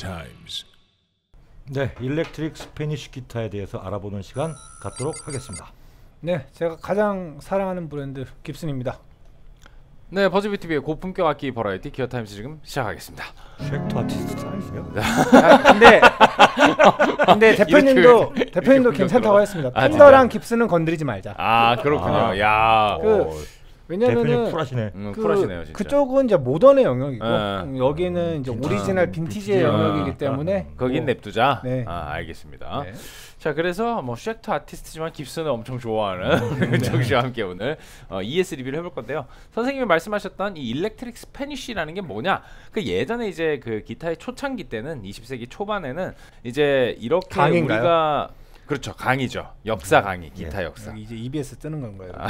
times. 네, electric Spanish 기타에 대해서 알아보는 시간 갖도록 하겠습니다. 네, 제가 가장 사랑하는 브랜드 깁슨입니다. 네, 버즈비 TV의 고품격 악기 버라이어티 Gear Times 지금 시작하겠습니다. 쉑터 아티스트 아니세요? 아, 근데 근데 대표님도 이렇게 대표님도 이렇게 괜찮다고. 했습니다. 아, 펜더랑 깁슨은 건드리지 말자. 아, 그렇군요. 아. 야. 그 어, 왜냐면은 쿨하시네. 음, 그, 쿨하시네요, 진짜. 그쪽은 이제 모던의 영역이고 네. 음, 여기는 이제 빈티지. 오리지널 빈티지의 빈티지. 영역이기 아, 때문에 거긴 뭐, 냅두자. 네. 아, 알겠습니다. 네. 자, 그래서 뭐 쉑터 아티스트지만 깁슨을 엄청 좋아하는 은정 씨와 함께 오늘 어, ES 리뷰를 해볼 건데요. 선생님이 말씀하셨던 이 electric Spanish라는 게 뭐냐? 그 예전에 이제 그 기타의 초창기 때는 20세기 초반에는 이제 이렇게 강인가요? 우리가 그렇죠 강의죠 역사 강의 기타 역사 이제 EBS 뜨는 건가요? 아.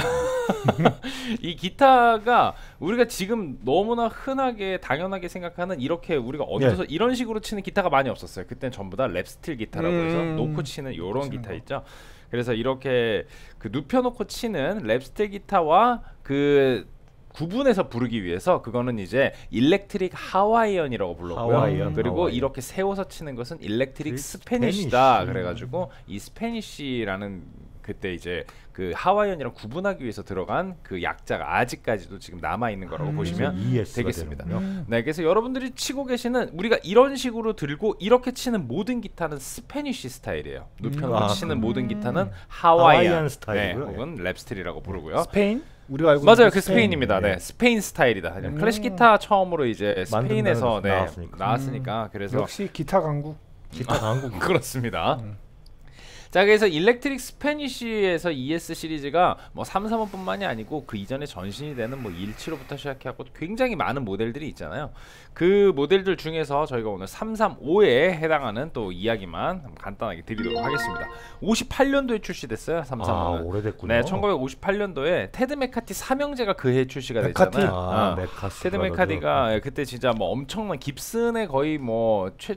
이 기타가 우리가 지금 너무나 흔하게 당연하게 생각하는 이렇게 우리가 얹어서 이런 식으로 치는 기타가 많이 없었어요. 그때는 전부 다 lap steel 기타라고 해서 음. 놓고 치는 요런 치는 기타 거. 있죠. 그래서 이렇게 그 눕혀놓고 치는 lap steel 기타와 그 구분해서 부르기 위해서 그거는 이제 electric Hawaiian이라고 불렀고요. 하와이언, 그리고 하와이언. 이렇게 세워서 치는 것은 electric Spanish. Spanish다. 그래가지고 이 Spanish라는 그때 이제 그 Hawaiian이랑 구분하기 위해서 들어간 그 약자가 아직까지도 지금 남아 있는 거라고 음. 보시면 가 되겠습니다. 되는군요. 네, 그래서 여러분들이 치고 계시는 우리가 이런 식으로 들고 이렇게 치는 모든 기타는 Spanish 스타일이에요. 눕혀놓고 아, 치는 모든 기타는 Hawaiian Hawaiian, 스타일이고요. 네, 혹은 lap steel이라고 부르고요. 스페인? 우리가 알고 맞아요, 그 스페인. 스페인입니다. 네, 네. 스페인 스타일이다. 음. 클래식 기타 처음으로 이제 스페인에서 네, 나왔으니까. 나왔으니까 그래서 역시 기타 강국. 기타 강국이 그렇습니다. 음. 자 그래서 electric Spanish에서 ES 시리즈가 뭐 335뿐만이 아니고 그 이전에 전신이 되는 뭐 175부터 시작해갖고 굉장히 많은 모델들이 있잖아요. 그 모델들 중에서 저희가 오늘 335에 해당하는 또 이야기만 간단하게 드리도록 하겠습니다. 58년도에 출시됐어요. 335는. 아, 오래됐군요. 네, 1958년도에 테드 메카티 삼형제가 그해 출시가 메카티? 됐잖아요. 아, 어. 메카스 테드 메카티가 예, 그때 진짜 뭐 엄청난 깁슨의 거의 뭐 최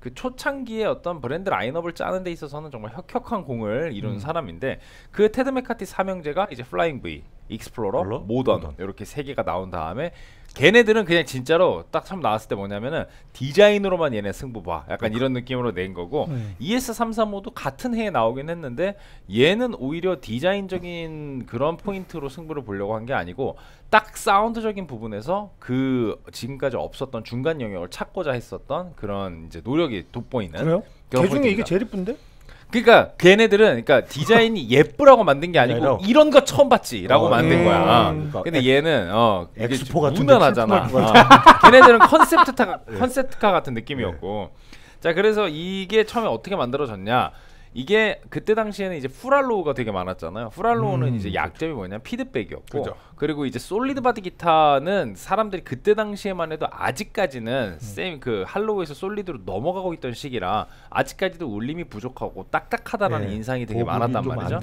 그 초창기에 어떤 브랜드 라인업을 짜는 데 있어서는 정말 혁혁한 공을 이룬 음. 사람인데 그 테드 메카티 삼형제가 이제 플라잉 V, 익스플로러, 플로? 모던, 모던. 이렇게 세 개가 나온 다음에 걔네들은 그냥 진짜로 딱 처음 나왔을 때 뭐냐면은 디자인으로만 얘네 승부 봐. 약간 이런 느낌으로 낸 거고 음. ES335도 같은 해에 나오긴 했는데 얘는 오히려 디자인적인 그런 포인트로 승부를 보려고 한 게 아니고 딱 사운드적인 부분에서 그 지금까지 없었던 중간 영역을 찾고자 했었던 그런 이제 노력이 돋보이는 그래요? 그런 개 중에 이게 포인트입니다. 제일 이쁜데? 그러니까 걔네들은 그러니까 디자인이 예쁘라고 만든 게 아니고 아니라- 이런 거 처음 봤지라고 어, 만든 음. 거야. 그러니까 근데 얘는 어 이게 엑스포 같은 무난하잖아. 데 어. 걔네들은 컨셉트카 컨셉트카 같은 느낌이었고. 자 그래서 이게 처음에 어떻게 만들어졌냐? 이게 그때 당시에는 이제 full hollow가 되게 많았잖아요. full hollow는 음, 이제 약점이 뭐냐 피드백이었고 그죠. 그리고 이제 solid body 기타는 사람들이 그때 당시에만 해도 아직까지는 음. 쌤 그 hollow에서 solid로 넘어가고 있던 시기라 아직까지도 울림이 부족하고 딱딱하다라는 네, 인상이 되게 많았단 말이죠.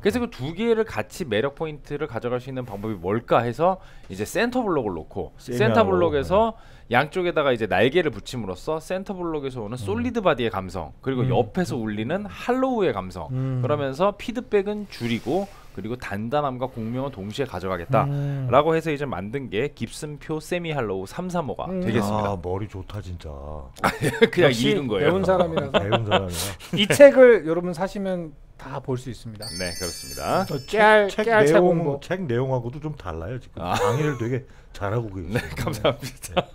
그래서 그 두 개를 같이 매력 포인트를 가져갈 수 있는 방법이 뭘까 해서 이제 센터 블록을 놓고 센터 블록에서 양쪽에다가 이제 날개를 붙임으로써 센터 블록에서 오는 solid body의 감성 그리고 음. 옆에서 울리는 hollow의 감성 음. 그러면서 피드백은 줄이고 그리고 단단함과 공명은 동시에 가져가겠다라고 음. 해서 이제 만든 게 깁슨표 semi hollow 335가 음. 되겠습니다. 아, 머리 좋다 진짜. 그냥 읽은 거예요. 배운 사람이라서 배운 사람이야. 이 책을 여러분 사시면 다 볼 수 있습니다. 네 그렇습니다. 깨알- 책, 깨알 내용 뭐. 책 내용하고도 좀 달라요 지금. 아. 강의를 되게 잘하고 계세요. 네, 감사합니다.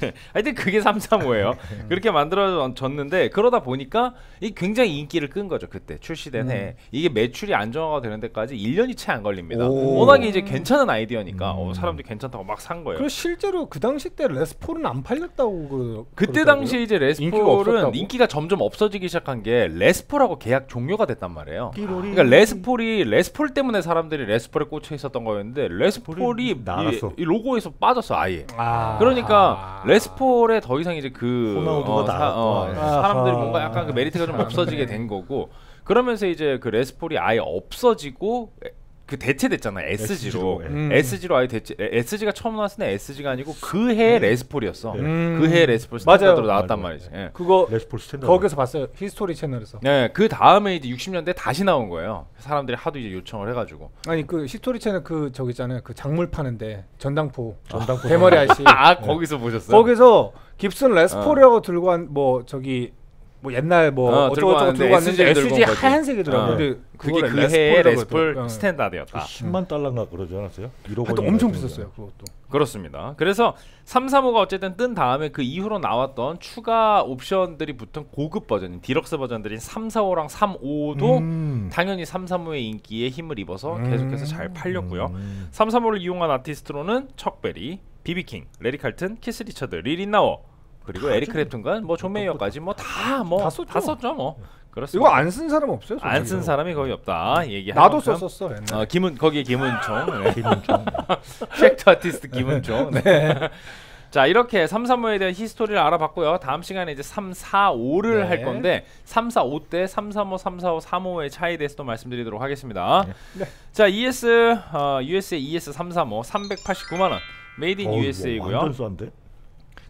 네, 하여튼 그게 335예요. 음. 그렇게 만들어졌는데 그러다 보니까 이 굉장히 인기를 끈 거죠 그때 출시된 해. 이게 매출이 안정화가 되는 데까지 1년이 채 안 걸립니다. 오. 워낙에 이제 괜찮은 아이디어니까 음. 어, 사람들이 괜찮다고 막 산 거예요. 그리고 실제로 그 당시 때 레스폴은 안 팔렸다고 그 그때. 당시에 이제 인기가 레스폴은 없었다고? 인기가 점점 없어지기 시작한 게 레스폴하고 계약 종료가 됐단 말이에요. 띠로리. 그러니까 레스폴이 레스폴 때문에 사람들이 레스폴에 꽂혀 있었던 거였는데 레스폴이 이, 나갔어. 이 로고에서 빠졌어 아예. 아. 그러니까 레스폴에 더 이상 이제 그 호나우두가 사, 나갔고. 아하. 사람들이 뭔가 약간 그 메리트가 좀 없어지게 된 거고 그러면서 이제 그 레스폴이 아예 없어지고 에, 그 대체됐잖아요. SG로. SG 로, 예. 음. SG로 아예 대체 SG가 처음 나왔을 때 SG가 아니고 그 해의 레스폴이었어. 네. 음. 그 해의 레스폴. 스탠다드로 나왔단. 말이지. 예. 그거 레스폴 스탠다드. 거기서 봤어요. 히스토리 채널에서. 네, 그 다음에 이제 60년대 다시 나온 거예요. 사람들이 하도 이제 요청을 해가지고. 아니 그 히스토리 채널 그 저기 있잖아요. 그 장물 파는데 전당포 전당포 대머리 아저씨. 아 거기서 보셨어요? 거기서 깁슨 레스폴이라고 들고 간뭐 저기 뭐 옛날 뭐 어, 어, 들고 쩌고 저쩌고 들고 왔는데 SG 를 들고 SG 온 거지. 하얀색이더라고. 어. 근데 그게 그 해의 레스폴 했더라고요. 스탠다드였다. 10만 달러인가 그러지 않았어요? 1억 하여튼 원인가 엄청 비쌌어요. 그것도. 그렇습니다. 그래서 335가 어쨌든 뜬 다음에 그 이후로 나왔던 추가 옵션들이 붙은 고급 버전인 디럭스 버전들인 345랑 355도 음. 당연히 335의 인기에 힘을 입어서 음. 계속해서 잘 팔렸고요. 음. 335를 이용한 아티스트로는 척베리, 비비킹, 레리 칼튼, 키스 리처드, 리 릿나워 그리고 에릭 크랩튼과 뭐존 메이어까지 뭐 다 뭐다다 썼죠. 썼죠 뭐. 이거 그렇습니다. 안쓴 사람 없어요? 안 쓴. 사람이 거의 없다. 얘기 나도 썼었어. 옛날에. 어, 김은 거기에 김은총, 네. 김은총. 팩트 아티스트 김은총. 네. 자 이렇게 335에 대한 히스토리를 알아봤고요. 다음 시간에 이제 345를 네. 할 건데 345때 335, 345, 355의 차이에 대해서도 말씀드리도록 하겠습니다. 네. 자 ES 어, USA ES 335 389만 원. made in USA고요. 완전 싼데?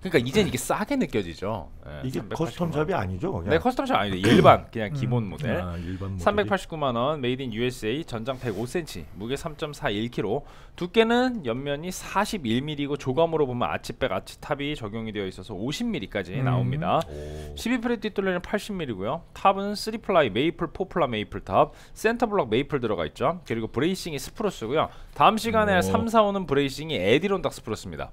그러니까 이젠 이게 싸게 느껴지죠. 네, 이게 389만 custom 원. shop이 아니죠? 그냥. 네, custom shop 아니죠. 일반 그냥 기본 모델. 아, 일반 모델이? 389만 원 made in USA 전장 105cm 무게 3.41kg 두께는 옆면이 41mm고 조감으로 보면 arch back arch top이 적용이 되어 있어서 50mm까지 음. 나옵니다 오. 12 fret 뒷둘레는 80mm고요 top은 3ply maple poplar maple top center block maple 들어가 있죠 그리고 bracing이 spruce고요 다음 시간에 오. 3, 4, 5는 bracing이 Adirondack spruce입니다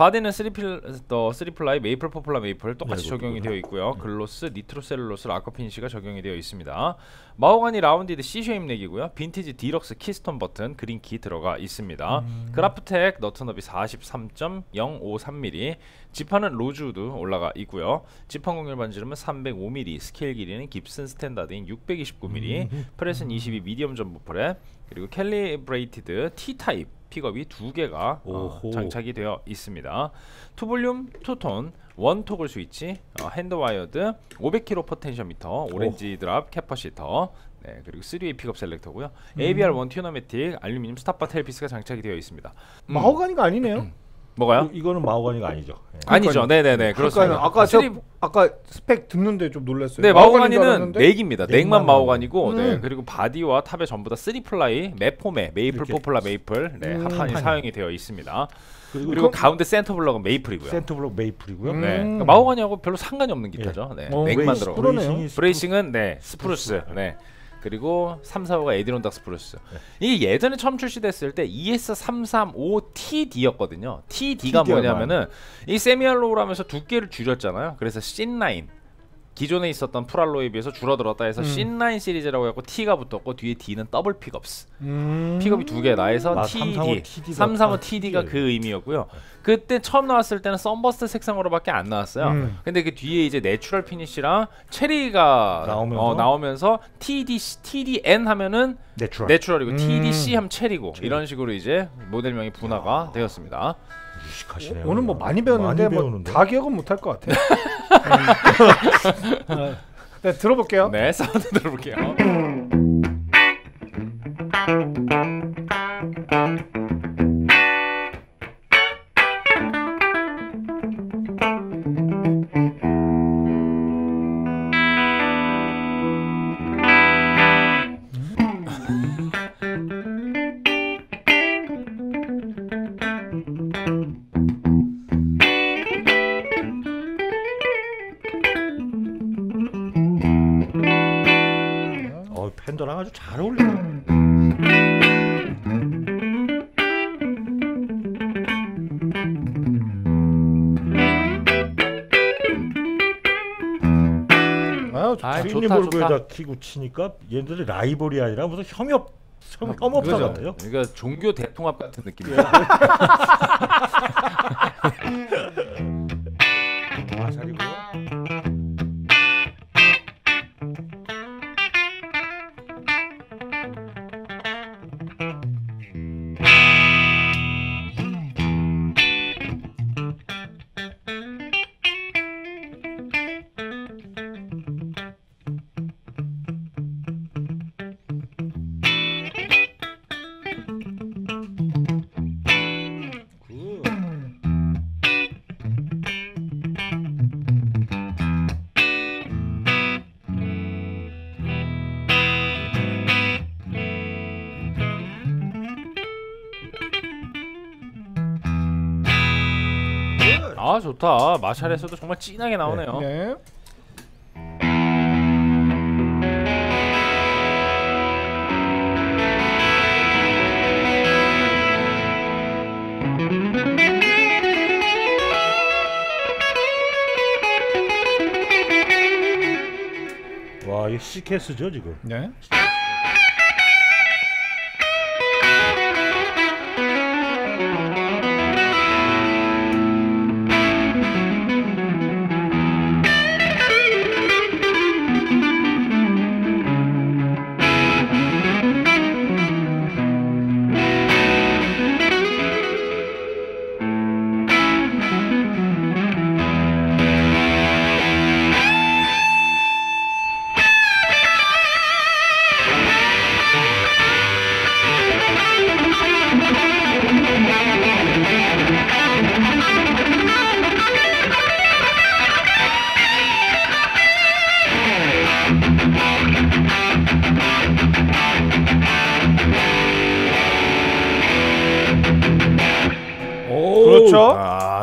바디는 3 pl, 더 3ply maple poplar maple 똑같이 네, 적용이. 되어 있고요. gloss, nitrocellulose, lacquer finish가 적용이 되어 있습니다. 마호가니 라운디드 C 쉐임 넥이고요. vintage deluxe keystone button green key 들어가 있습니다. 그라프텍 너트 너비 43.053mm 지판은 로즈우드 올라가 있고요. 지판 곡률 반지름은 305mm, 스케일 길이는 깁슨 스탠다드인 629mm, frets는 22 medium jumbo fret, 그리고 캘리브레이티드 T 타입 픽업이 두 개가 어. 장착이 되어 있습니다. two volume, two tone, one toggle switch, 어, hand wired, 500k potentiometer, orange drop capacitor, 네, 그리고 3 way pickup selector고요. ABR one Tune-O-Matic, 알루미늄 stop bar tailpiece가 장착이 되어 있습니다. 음, 마호가니가 아니네요. 뭐가요? 이- 이거는 마호가니가 아니죠. 예. 아니죠. 네, 네, 네. 그러니까는 그렇습니다. 아까 저 three- 아까 스펙 듣는데 좀 놀랐어요. 네, 마호가니인 줄 마호가니는 알았는데 neck입니다. neck만 neck만 마호가니고, 네, 음. 그리고 바디와 top에 전부 다 3ply, 메포메, 메이플 이렇게. poplar maple, 네, 음. 합판이 합판이. 사용이 되어 있습니다. 그리고, 그리고 가운데 센터 블럭은 메이플이고요. 센터블록 메이플이고요. 음. 네, 그러니까 마호가니하고 별로 상관이 없는 기타죠. 네, 어, neck만. 그러네요. bracing이 bracing은 네 spruce 네 그리고 3, 4, 5가 Adirondack spruce 이게 예전에 처음 출시됐을 때 E ES335TD였거든요. TD가 TD 가 뭐냐면은 이 semi-hollow라면서 두께를 줄였잖아요. 그래서 C9 기존에 있었던 full hollow에 비해서 줄어들었다 해서 음. C9 시리즈라고 해갖고 T가 붙었고 뒤에 D는 double pickups 음. pickup이 두 개 나 해서 아, TD 335 TD 가335 아, TD가 TD. 그 의미였고요 그때 처음 나왔을 때는 sunburst 색상으로밖에 안 나왔어요 음. 근데 그 뒤에 이제 natural finish랑 체리가 나오면서? 어, 나오면서 TD TDN 하면은 natural. natural이고 음. TDC 하면 체리고 체리. 이런 식으로 이제 모델명이 분화가 되었습니다. 유식하시네요. 오늘 뭐 많이 배웠는데 많이 뭐. 다 기억은 못할 것 같아요. 네. 네, 들어볼게요. 네, 사운드 들어볼게요. 아유, 좋다. 아, 트리니 좋다, 볼브에다 좋다. 키고 치니까 얘네들이 라이벌이 아니라 무슨 협업 혐- 혐업사 그죠? 같아요. 그러니까 종교 대통합 같은 느낌이에요. 아 좋다. 마샬에서도 정말 진하게 나오네요. 네. 와, 이 시케스죠 지금. 네.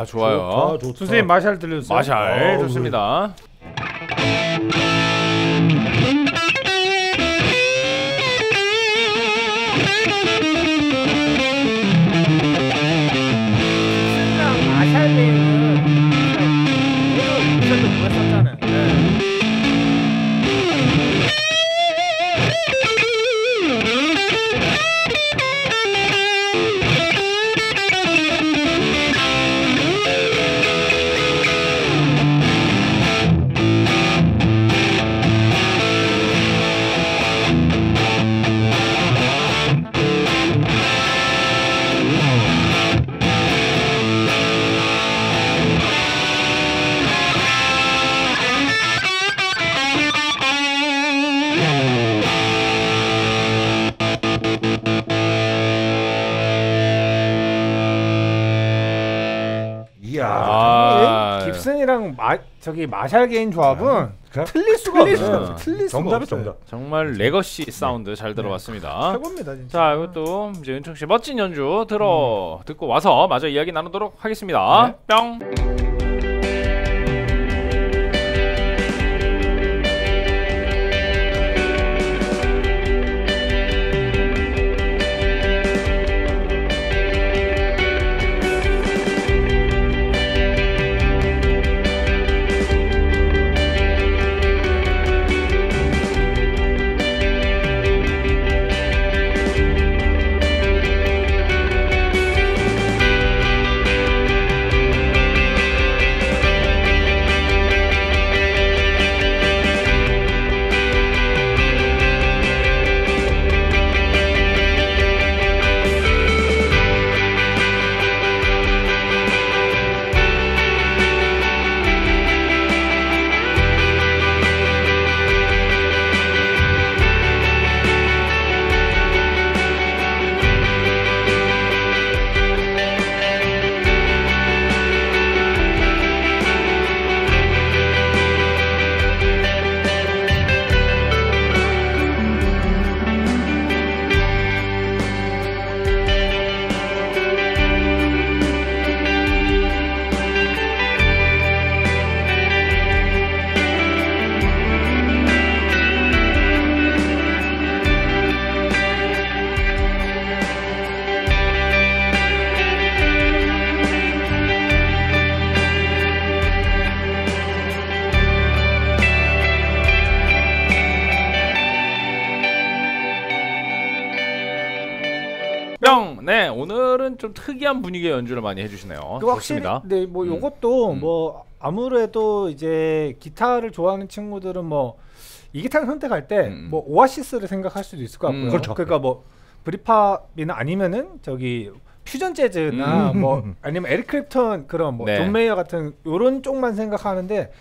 좋아요. 좋다, 좋다. 선생님 마샬 들려주세요. 마샬 좋습니다. 랑 랑 마, 저기 마샬 gain 조합은 그냥 틀릴 수가 틀릴 없어요. 수가 틀릴 수가 정답이 없어요. 정답. 정말 legacy 사운드 잘 들어봤습니다. 최고입니다 진짜. 자 이것도 이제 은총 씨 멋진 연주 들어 듣고 와서 마저 이야기 나누도록 하겠습니다. 뿅. 뿅. 좀 특이한 분위기의 연주를 많이 해주시네요. 그 좋습니다. 네, 뭐 음. 요것도 음. 뭐 아무래도 이제 기타를 좋아하는 친구들은 뭐 이 기타를 선택할 때 음. 뭐 오아시스를 생각할 수도 있을 것 같고요. 음. 그렇죠. 그러니까 뭐 브리팝이나 아니면은 저기 퓨전 재즈나 음. 뭐 아니면 에릭 클랩튼 그런 뭐 네. 존 메이어 같은 요런 쪽만 생각하는데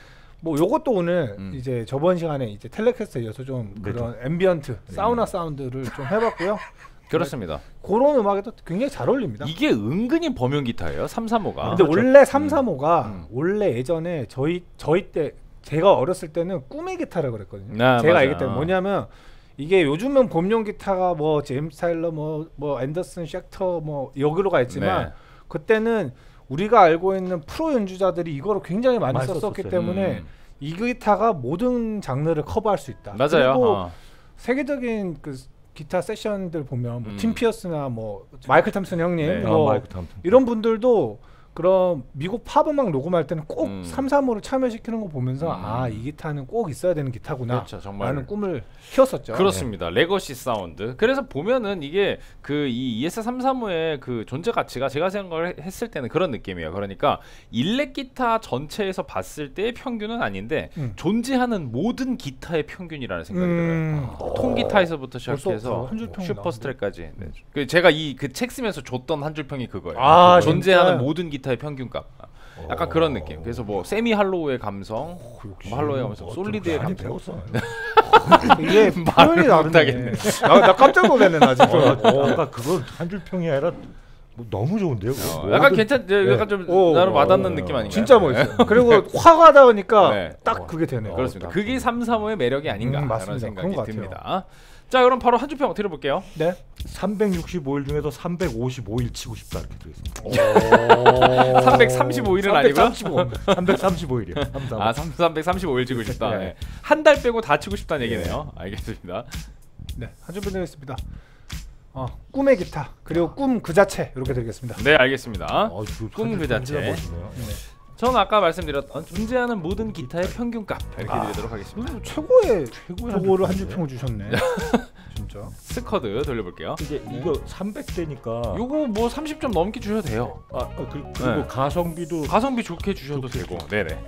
뭐 요것도 오늘 음. 이제 저번 시간에 이제 텔레캐스터에 이어서 좀 네, 그런 ambient 사운드나 사운드를 좀 해봤고요. 그렇습니다. 그런 음악에도 굉장히 잘 어울립니다. 이게 은근히 범용 기타예요. 335가. 근데 그렇죠. 원래 335가 음. 원래 예전에 저희 저희 때 제가 어렸을 때는 꿈의 기타라 그랬거든요. 네, 제가. 알기 때문에 뭐냐면 이게 요즘은 봄용 기타가 뭐 제임스 타일러 뭐뭐 앤더슨 쉑터 뭐 여기로 가 있지만 네. 그때는 우리가 알고 있는 프로 연주자들이 이거를 굉장히 많이, 많이 썼었기. 때문에 음. 이 기타가 모든 장르를 커버할 수 있다. 맞아요. 그리고 어. 세계적인 그 기타 세션들 보면 뭐 음. 팀 피어스나 뭐 마이클 탐슨 형님 네. 아, 뭐 마이크 탐튼. 이런 분들도 그런 미국 팝 음악 녹음할 때는 꼭 음. 335를 참여시키는 거 보면서 음. 아이 기타는 꼭 있어야 되는 기타구나 그렇죠. 정말 라는 꿈을 키웠었죠. 그렇습니다. legacy 사운드. 그래서 보면은 이게 그 이 ES335의 그 존재 가치가 제가 생각을 해- 했을 때는 그런 느낌이에요. 그러니까 일렉 기타 전체에서 봤을 때의 평균은 아닌데 음. 존재하는 모든 기타의 평균이라는 생각이 들어요. 음. 통기타에서부터 벌써 시작해서 슈퍼스트랩까지. 네. 그 제가 이 그 책 쓰면서 줬던 한 줄평이 그거예요. 아, 존재하는? 모든 기타 의 평균값. 약간 그런 느낌. 그래서 뭐 세미 할로우의 감성, 뭐 할로우의 감성, 솔리드의 많이 감성. 이게 표현이 다르네. 나, 나 깜짝 놀랐네 나 지금. 어, 아까 그건 한 줄 평이 아니라 뭐 너무 좋은데요. 어, 약간 괜찮, 네. 약간 좀 오, 나름 와닿는 오, 느낌 아닌가요? 진짜 멋있어요. 그리고 화가 닿으니까 네. 딱 그게 되네요. 그렇습니다. 딱 그게 3, 3호의 매력이 아닌가 음, 라는. 생각이. 듭니다. 자, 그럼 바로 한 줄평 들어볼게요. 네. 365일 중에서 355일 치고 싶다 이렇게 들겠습니다. 어. 335일은 아니고요. 335 일이요. 아, 3, 335일 치고 싶다. 네. 네. 한달 빼고 다 치고 싶다는 얘기네요. 알겠습니다. 네. 한줄 보내겠습니다. 어, 꿈의 기타 그리고 꿈 그 자체 이렇게 드리겠습니다. 네, 알겠습니다. 어, 꿈그 자체. 멋있네요. 저는 아까 말씀드렸던 존재하는 모든 기타의 평균값 이렇게 아. 드리도록 하겠습니다. 음, 최고의 최고의 저거를 한한줄 줄평을 주셨네. 진짜. 스커드 돌려볼게요. 이게 이거 300대니까 요거 뭐 30점 넘게 주셔도 돼요. 아, 아, 그, 그리고 네. 가성비도 가성비 좋게 주셔도 좋게 되고. 네네.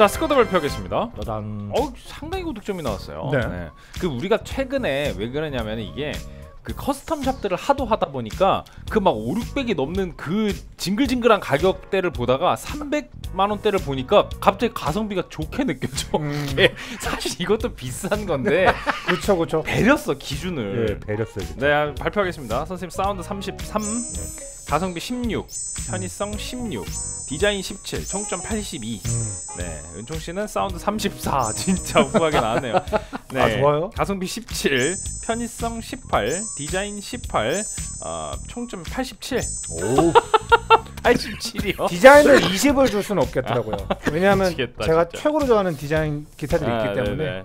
자 스쿼드 발표하겠습니다. 따단 어 상당히 고득점이 나왔어요. 네. 그 우리가 최근에 왜 그러냐면 이게 그 custom shop들을 하도 하다 보니까 그 막 5, 600이 넘는 그 징글징글한 가격대를 보다가 300만 원대를 보니까 갑자기 가성비가 좋게 느껴져. 음, 예, 사실 이것도 비싼 건데 그렇죠, 그렇죠. 배렸어 예, 기준을. 배렸어요. 진짜. 네 발표하겠습니다. 선생님 사운드 33, 가성비 16, 편의성 16, 디자인 17, 총점 82. 음. 네, 은총 씨는 사운드 34. 진짜 우아하게 나왔네요. 네, 아, 좋아요. 가성비 17, 편의성 18, 디자인 18, 어, 총점 87. 오, 87이요? 디자인을 20을 줄 수는 없겠더라고요. 왜냐하면 미치겠다, 제가 진짜. 최고로 좋아하는 디자인 기타들이 아, 있기 때문에 네네.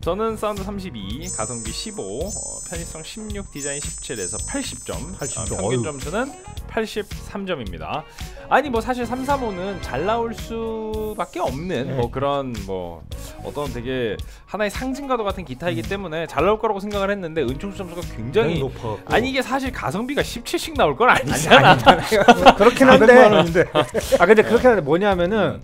저는 사운드 32, 가성비 15, 어, 편의성 16, 디자인 17에서 80점. 80 어, 점. 평균 어휴. 점수는 83점입니다. 아니 뭐 사실 335는 잘 나올 수밖에 없는 네. 뭐 그런 뭐 어떤 되게 하나의 상징과도 같은 기타이기 음. 때문에 잘 나올 거라고 생각을 했는데 은총수 점수가 굉장히 높아. 아니 이게 사실 가성비가 17씩 나올 건 아니잖아. 그렇긴 400만 한데 원인데. 아 근데 그렇게 하는데 뭐냐면은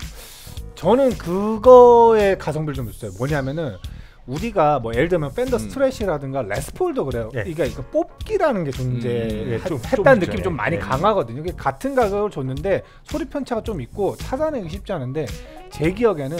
저는 그거에 가성비를 좀 줬어요. 뭐냐면은 우리가 뭐 예를 들면 팬더 음. 스트레시라든가 레스폴도 그래요. 예. 이게 이거 뽑기라는 게 음, 존재했다는 좀- 좀 느낌이 있죠. 좀 많이 예. 강하거든요. 이게 같은 가격을 줬는데 소리 편차가 좀 있고 찾아내기 쉽지 않은데 제 기억에는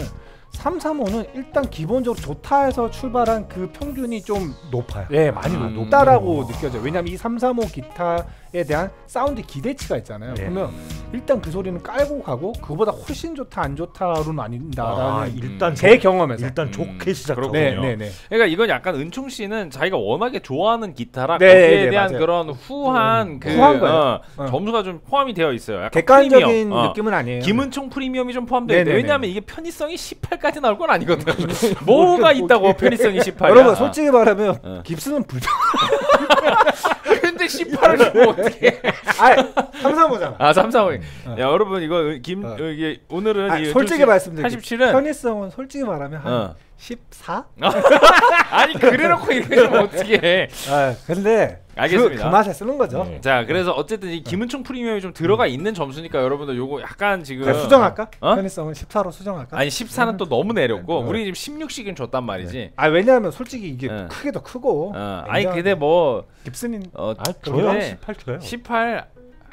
335는 일단 기본적으로 좋다 해서 출발한 그 평균이 좀 높아요. 예, 많이 음. 높다라고 느껴져요. 왜냐면 이 335 기타에 대한 사운드 기대치가 있잖아요. 네. 그러면 일단 그 소리는 깔고 가고 그보다 훨씬 좋다 안 좋다로는 아닌다라는 아, 일단 제 경험에서. 일단 음, 좋게 시작하고 그렇군요. 네, 네, 네. 그러니까 이건 약간 은총 씨는 자기가 워낙에 좋아하는 기타라 네, 거기에 네, 대한 맞아요. 그런 후한 그 후한. 어, 어. 점수가 좀 포함이 되어 있어요. 약간 객관적인 프리미엄. 어. 느낌은 아니에요. 김은총 프리미엄이 좀 포함되어 네, 있대. 네, 왜냐하면 이게 편의성이 18까지 나올 건 아니거든. 뭐가 있다고 편의성이 18이야. 여러분 솔직히 말하면 어. 깁스는 불편. 근데 18을 주면 어떻게? 아, 335잖아. 아 삼삼오. 어. 야 여러분 이거 김 어. 어, 이게 오늘은 아, 이 솔직히 말씀드릴게요. 87은 편의성은 솔직히 말하면 한 어. 14? 아니 그래놓고 좀 어떻게 해? 아, 근데 알겠습니다. 그, 그 맛에 쓰는 거죠. 네. 자 그래서 어쨌든 이 김은총 프리미엄이 좀 들어가 있는 점수니까 여러분들 요거 약간 지금 그냥 수정할까? 어? 편의성은 14로 수정할까? 아니 14는 또 너무 내렸고 네. 우리 지금 16씩은 줬단 말이지. 아 왜냐하면 솔직히 이게 네. 크게 더 크고 어, 아니 근데 뭐 깁스는 어, 아, 줘요. 그래. 18 줘요. 18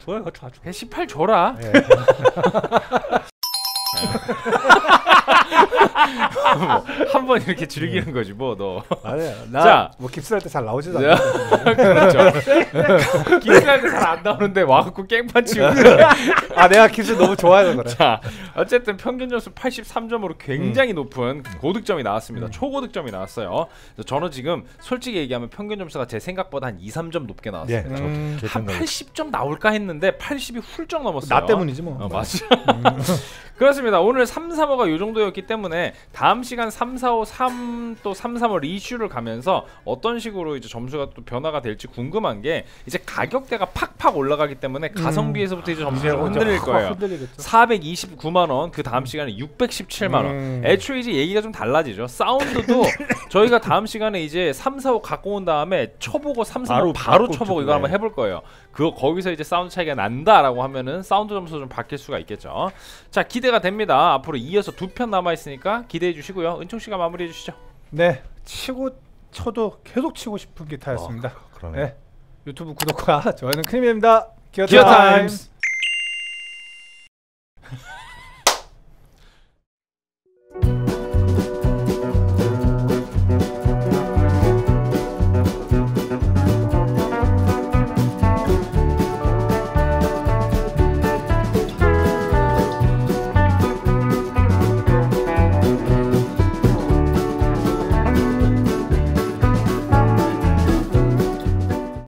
줘요. 줘, 줘. 그냥 18 줘라. 네. 한번 이렇게 즐기는 거지 뭐 너. 아니야. 자. 나뭐 깁스할 때 잘 나오지도 네. 않아. 그렇죠. 기술하게 잘안 나오는데 와갖고 깽판 치고. 아 내가 깁스 너무 좋아해서 그래. 자, 어쨌든 평균 점수 83점으로 굉장히 높은 고득점이 나왔습니다. 음. 초고득점이 나왔어요. 저는 지금 솔직히 얘기하면 평균 점수가 제 생각보다 한 2, 3점 높게 나왔어요. 예, 음, 제한 생각에 80점 나올까 했는데 80이 훌쩍 넘었어요. 나 때문이지 뭐. 어, 맞죠. 그렇습니다. 오늘 3, 4, 5가 이 정도였기 때문에 다음 시간 3, 4, 5, 3, 또 3, 3, 5 리슈를 가면서 어떤 식으로 이제 점수가 또 변화가 될지 궁금한 게 이제 가격대가 팍팍 올라가기 때문에 가성비에서부터 이제 점수가 좀 흔들릴 거예요. 흔들리겠죠. 429만 원, 그 다음 시간에 617만 원. 음. 애초에 이제 얘기가 좀 달라지죠. 사운드도 저희가 다음 시간에 이제 3, 4, 5 갖고 온 다음에 쳐보고 3, 4, 5 바로, 바로 쳐보고 이거 한번 네. 해볼 거예요. 그거 거기서 이제 사운드 차이가 난다라고 하면은 사운드 점수 좀 바뀔 수가 있겠죠. 자 기대가 됩니다. 앞으로 이어서 두 편 남아 있으니까 기대해 주시고요. 은총 씨가 마무리해 주시죠. 네 치고 쳐도 계속 치고 싶은 기타였습니다. 그러네. 네 유튜브 구독과 좋아요는 크림입니다. Gear Gear Times. Times